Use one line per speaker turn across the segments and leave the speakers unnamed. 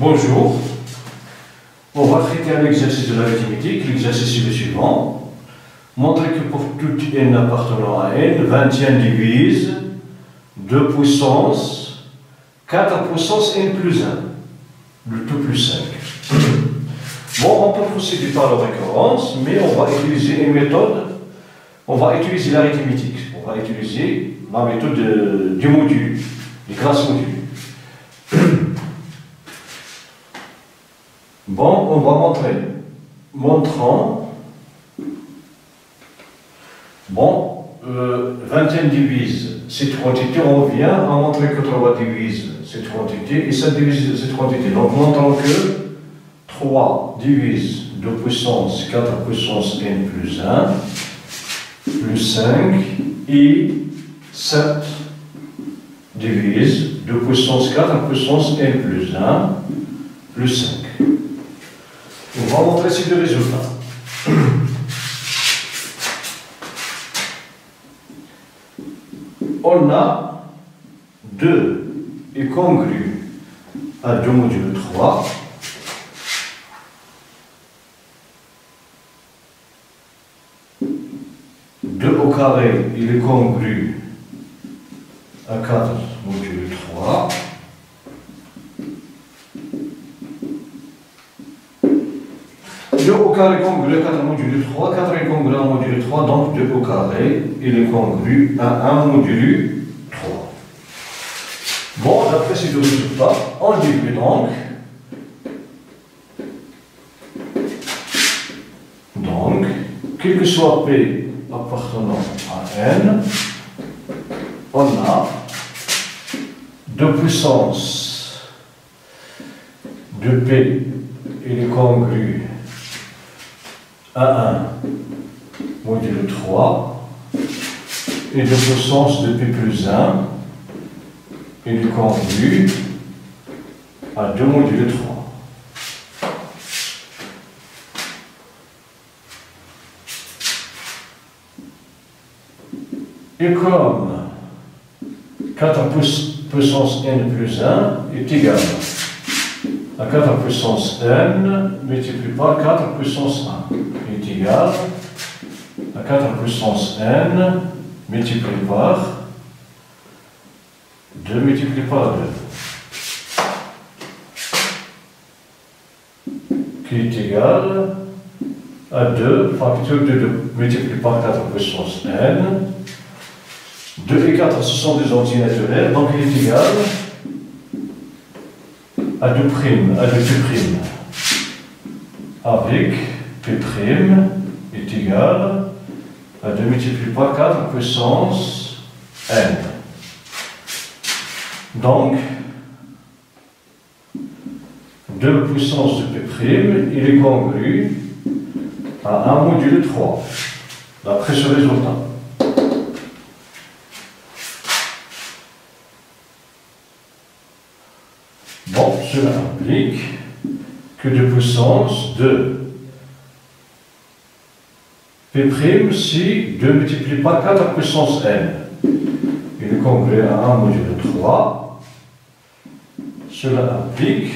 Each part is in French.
Bonjour. On va traiter un exercice de l'arithmétique. L'exercice est le suivant. Montrer que pour toute n appartenant à n, 21 divise 2 puissance 4 puissance n plus 1. Le tout plus 5. Bon, on peut procéder par la récurrence, mais on va utiliser une méthode. On va utiliser l'arithmétique. On va utiliser la méthode du module, du grâce module. Bon, on va montrer. Montrant. Bon, euh, 21 divise cette quantité, on vient à montrer que 3 divise cette quantité et ça divise cette quantité. Donc, montrons que 3 divise 2 puissance 4 puissance n plus 1 plus 5 et 7 divise 2 puissance 4 puissance n plus 1 plus 5. On va montrer ces deux résultats. On a 2 est congru à 2 modules 3. Deux au carré, il est congru à 4 modules 3. Carré congru à 4 modules 3, 4 est congru à 1 module 3, donc 2 au carré, il est congru à 1 module 3. Bon, d'après ces deux résultats, on déduit donc. Donc, quel que soit P appartenant à N, on a de puissance de P, il est congru à 1 module 3 et de puissance de P plus 1 il est congru à 2 module 3. Et comme 4 puissance n plus 1 est égal à 4 puissance n multiplié par 4 puissance 1 est égal à 4 puissance n multiplié par 2 multiplié par 2 qui est égal à 2 facteur de 2 multiplié par 4 puissance n. 2 et 4 ce sont des naturels donc il est égal à 2 prime, à 2 P prime, avec P est égal à 2 multiplié par 4 puissance n. Donc, 2 puissance de P il est congru à 1 module 3, d'après ce résultat. Bon, cela implique que de puissance de P' si 2 multiplié par 4 puissance n. Il est congru à 1 module 3. Cela implique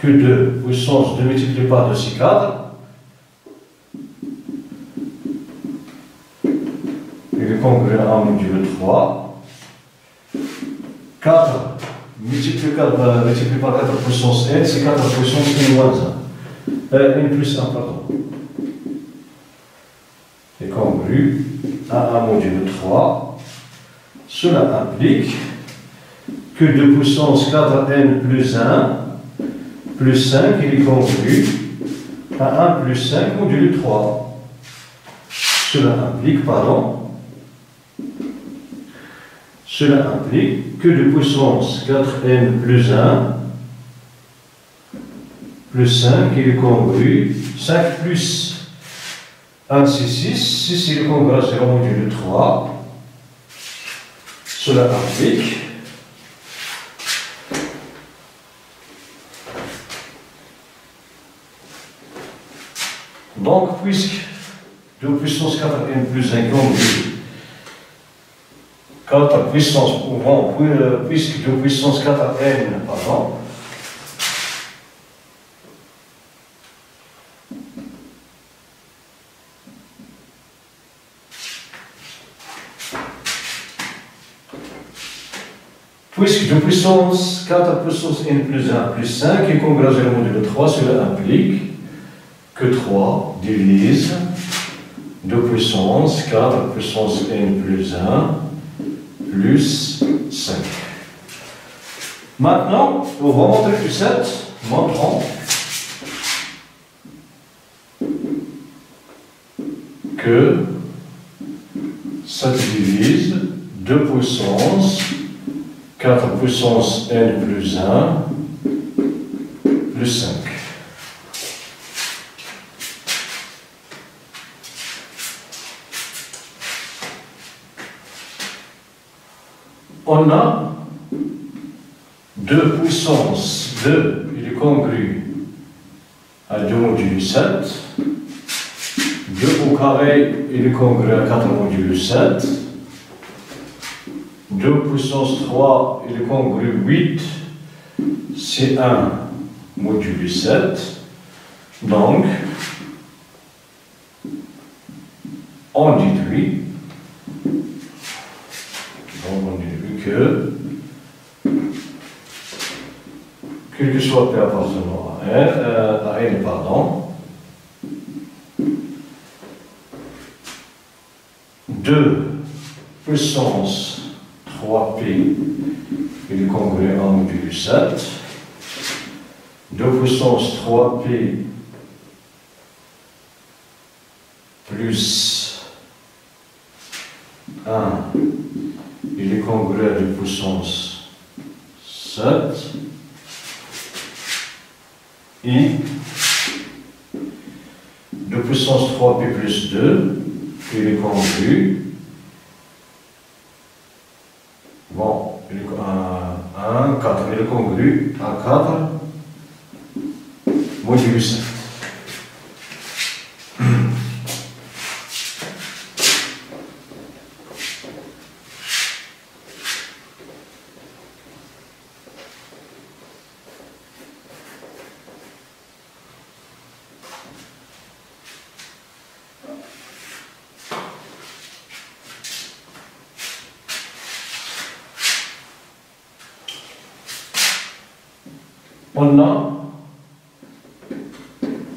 que de puissance 2 multiplié par 2 c'est 4. Il est congru à 1 module 3. 4 multiplié par, euh, multiplié par 4 puissance n, c'est 4 puissance n moins 1. Euh, n plus 1, pardon. C'est congru à 1 module 3. Cela implique que de puissance 4n plus 1 plus 5, il est congru à 1 plus 5 module 3. Cela implique, pardon, cela implique que de puissance 4n plus 1 plus 5, il est congru, 5 plus 1, c'est 6, 6 il est congru à 0 module 3. Cela implique donc puisque de puissance 4n plus 1 congru 4 puissance, bon, puisque de puissance 4n, pardon, Puisque 2 puissance 4 puissance n plus 1 plus 5 est congrégé le module 3, cela implique que 3 divise 2 puissance 4 puissance n plus 1 plus 5. Maintenant, on va montrer que 7, montrons que ça divise 2 puissance 4 puissance n plus 1 plus 5. On a 2 puissance 2, il est congru à 2 modules 7. 2 au carré, il est congru à 4 modules 7. 2 puissance 3, il est congru 8, c'est 1 module 7. Donc, on déduit, donc on déduit que, quel que soit P appartenant à N, euh, à N pardon, 2 puissance 3p il congruent en module 7. 2 puissance 3p plus 1, il est à 2 puissance 7. Et 2 puissance 3p plus 2, il est congru Bon, un, 4, il est congru on a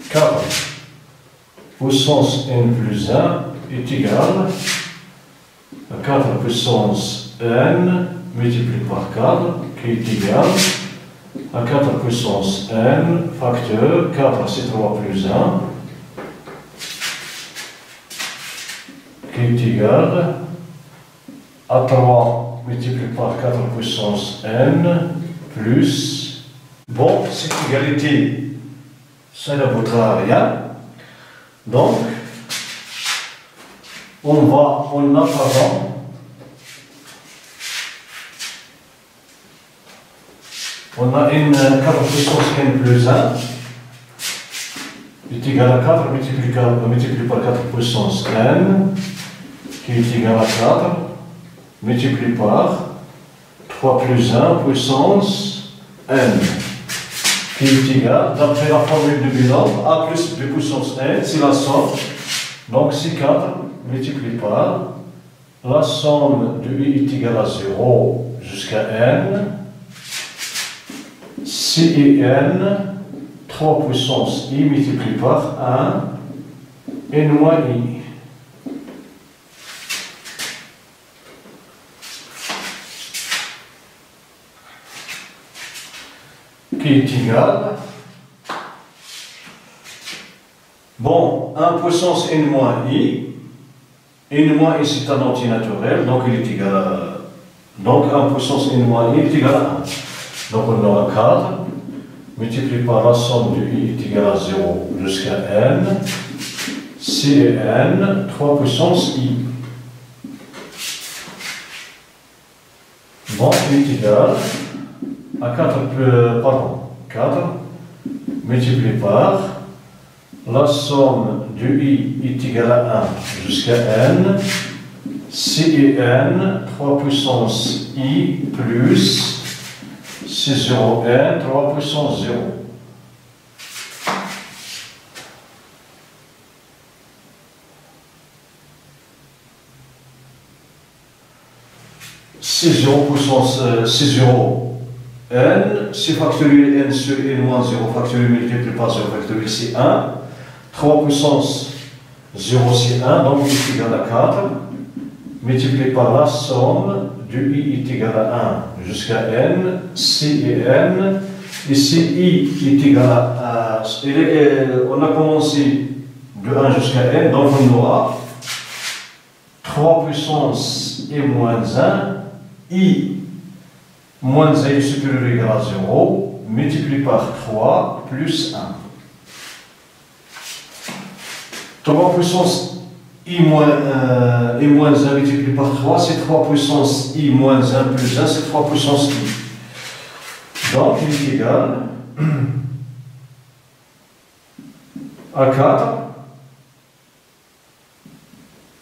4 puissance n plus 1 est égal à 4 puissance n multiplié par 4 qui est égal à 4 puissance n facteur 4 c'est 3 plus 1 qui est égal à 3 multiplié par 4 puissance n plus Bon, cette égalité, ça ne vaudra rien. Donc, on va, on a pardon, on a une 4 puissance n plus 1 est égal à 4 multiplié, par 4 puissance n qui est égal à 4 multiplié par 3 plus 1 puissance n qui est égal, d'après la formule de bilan, A plus B puissance n, c'est la somme. Donc c'est 4 multiplié par la somme de i est égale à 0 jusqu'à n, C et n, 3 puissance i multiplié par 1, n moins i. égal. Bon, 1 puissance n moins i. n moins i c'est un antinaturel, donc il est égal à. Donc 1 puissance n moins i est égal à 1. Donc on aura 4 multiplié par la somme de i est égal à 0 jusqu'à n. C n, 3 puissance i. Bon, il est égal à 4, pardon, 4 multiplie la somme du i est égale à 1 jusqu'à n, c et n, 3 puissance i plus c0n, 3 puissance 0. C0 puissance euh, C0 1, si factoriel n sur n moins 0 factoriel multiplié par 0 factoriel c'est 1, 3 puissance 0 c'est 1, donc i égale à 4, multiplié par la somme du i est égal à 1 jusqu'à n, c et n, ici i est égal à 1, on a commencé de 1 jusqu'à n, donc on aura 3 puissance et moins 1, i moins 1 est supérieur ou égal à 0, multiplié par 3 plus 1. 3 puissance i moins, euh, i moins 1 multiplié par 3, c'est 3 puissance i moins 1 plus 1, c'est 3 puissance i. Donc, il est égal à 4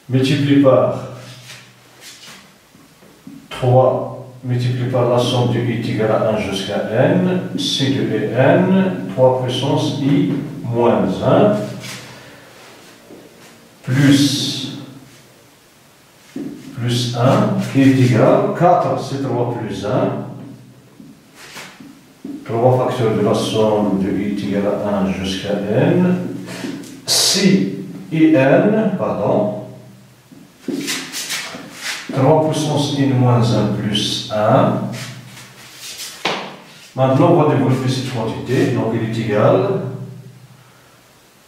multiplié par 3 multiplié par la somme de i égale à 1 jusqu'à n, c de n, 3 puissance i moins 1, plus, plus 1, qui est égal, 4 c'est 3 plus 1, 3 facteurs de la somme de i égale à 1 jusqu'à n, c i n, pardon, 3 puissance n moins 1 plus 1. Maintenant, on va développer cette quantité. Donc, il est égal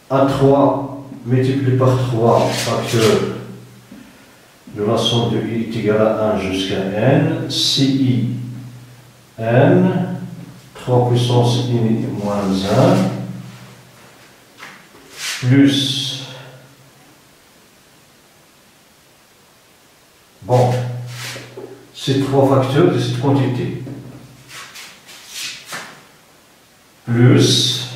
à 3 multiplié par 3 facteurs de la somme de i est égal à 1 jusqu'à n. ci n, 3 puissance n moins 1, plus Bon, c'est trois facteurs de cette quantité. Plus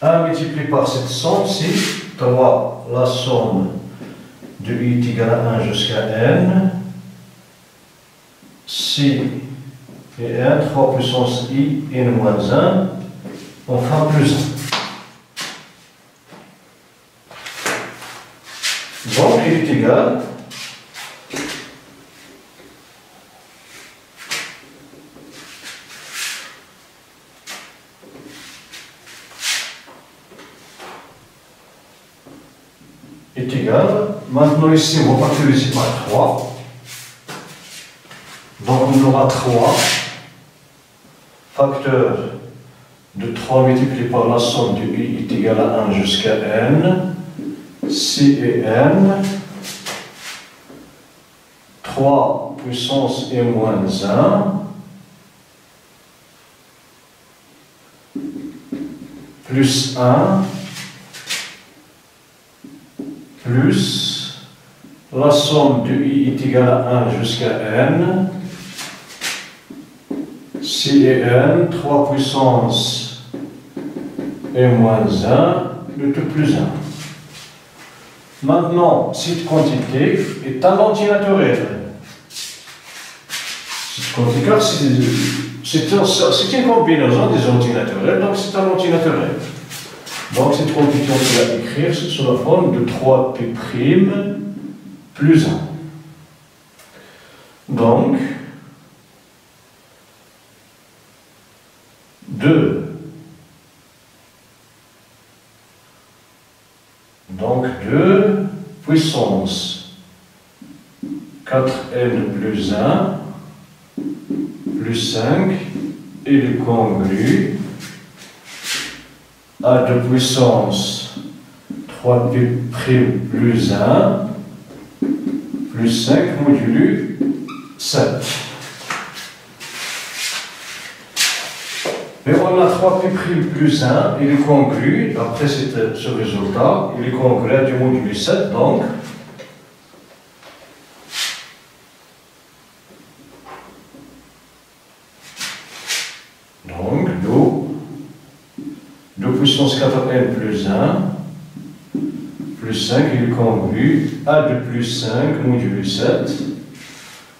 1 multiplié par cette somme, c'est 3, la somme de i est égale à 1 jusqu'à n. C et n, 3 puissance i, n moins 1, enfin plus 1. Donc, il est égal Maintenant ici, on va factoriser par 3. Donc on aura 3 facteurs de 3 multiplié par la somme du i est égal à 1 jusqu'à n, c et n, 3 puissance et moins 1, plus 1, plus la somme de i est égale à 1 jusqu'à n, c et n, 3 puissance et moins 1, de tout plus 1. Maintenant, cette quantité est un entier naturel. Cette quantité, c'est une combinaison des entiers naturels, donc c'est un entier naturel. Donc cette quantité, on peut écrire sous la forme de 3p' plus 1. Donc, 2. Donc 2 puissance 4n plus 1 plus 5 et le congru a de puissance 3p' plus 1 plus 5 modulu 7. Mais a 3p' plus 1, il est congru, après ce résultat, il est congru à du modulu 7, donc puissance 4n plus 1, plus 5, il est congru, a de plus 5, modulo 7.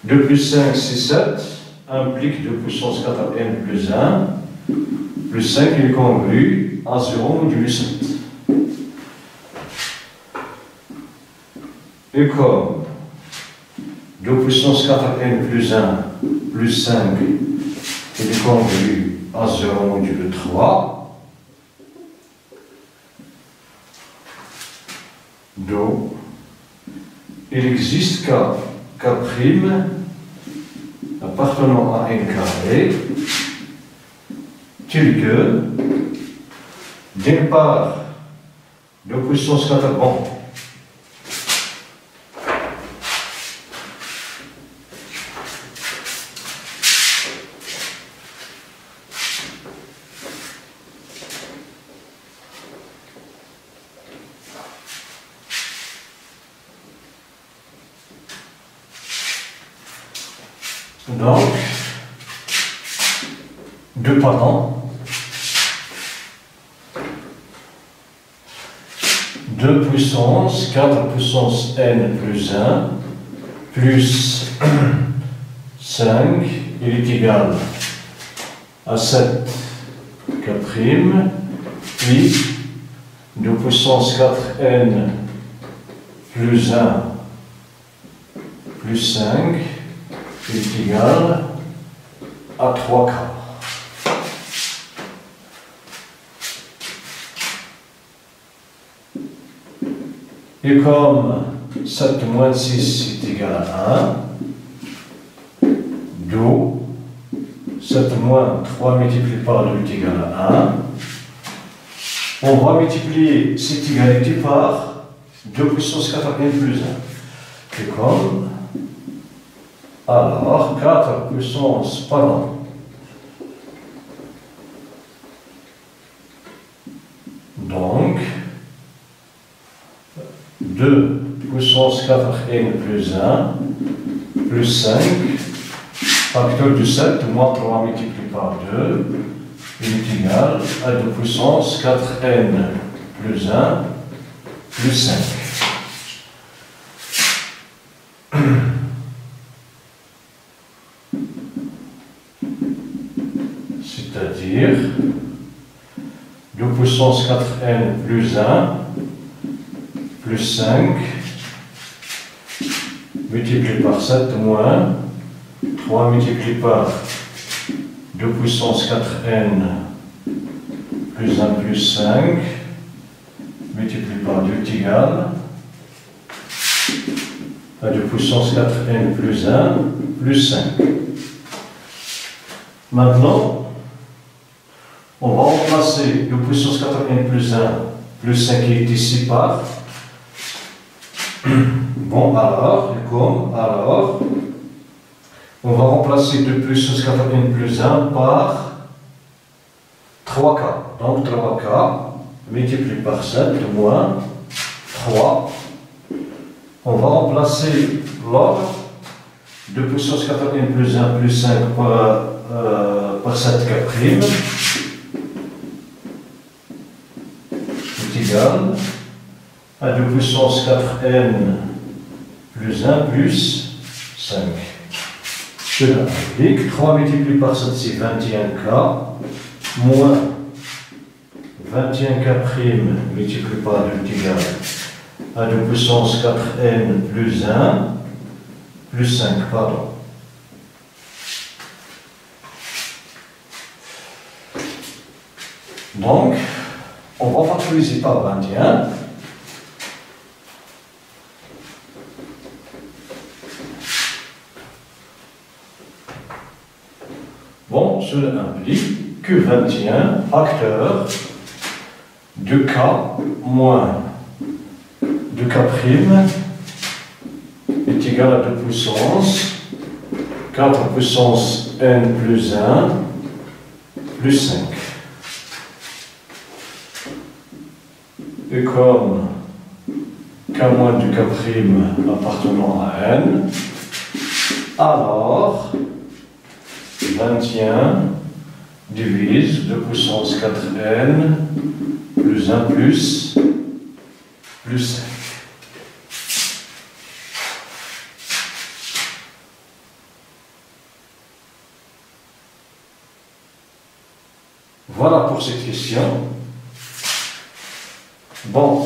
2 plus 5, c'est 7, implique 2 puissance 4n plus 1, plus 5, il est congru, a 0, modulo 7. Et comme 2 puissance 4n plus 1 plus 5 est convenu à 0 module 3. Donc, il existe K, prime appartenant à n carré tel que d'une part de puissance 4 bon, Donc, deux parents, deux puissance, 4 puissance n plus 1, plus 5, il est égal à 7 k prime, puis 2 puissance 4n plus 1 plus 5, est égal à 3 quarts. Et comme 7 moins 6 est égal à 1, d'où 7 moins 3 multiplié par 2 est égal à 1, on va multiplier cette égalité par 2 puissance 4 plus 1. Et comme alors, 4 puissance, pardon. Donc, 2 puissance 4n plus 1 plus 5 facteur de 7 moins 3 multiplié par 2 est égal à 2 puissance 4n plus 1 plus 5. 2 puissance 4n plus 1 plus 5 multiplié par 7 moins 3 multiplié par 2 puissance 4n plus 1 plus 5 multiplié par 2 est égal à 2 puissance 4n plus 1 plus 5. Maintenant, on va remplacer le puissance 4n plus 1 plus 5 qui est ici par. Bon, alors, comme, alors, on va remplacer 2 puissance 4n plus 1 par 3k. Donc 3k multiplié par 7 moins 3. On va remplacer l'ordre de puissance 4n plus 1 plus 5 par, euh, par 7k prime. À 2 puissance 4n plus 1 plus 5. Cela implique 3 multiplié par 7, c'est 21k, moins 21k prime multiplié par 2 est égal à 2 puissance 4n plus 1 plus 5, pardon. Donc, on va factoriser par 21. Bon, cela implique que 21 facteur de k moins de k prime est égal à 2 puissance 4 puissance n plus 1 plus 5. Et comme k moins du k appartenant à n, alors 21 divise 2 puissance 4n plus 1 plus plus 5. Voilà pour cette question. Bon,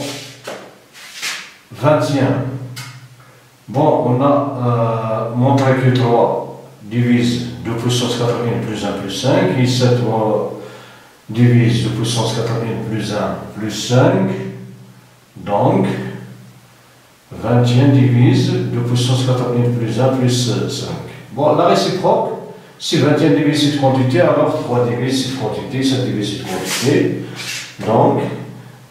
21 Bon, on a euh, montré que 3 divise 2 puissance 4 plus 1 plus 5, et 7 divise 2 puissance 4 plus 1 plus 5, donc 20e divise 2 puissance 4 plus 1 plus 5. Bon, la réciproque, si 20e divise cette quantité, alors 3 divise cette quantité, 7 divise cette quantité. Donc,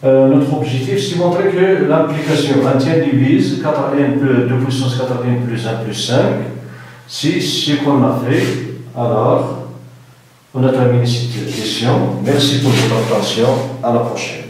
euh, notre objectif, c'est de montrer que l'implication 20e divise 4n 2 puissance 4n plus 1 plus 5. Si ce qu'on a fait, alors on a terminé cette question. Merci pour votre attention. À la prochaine.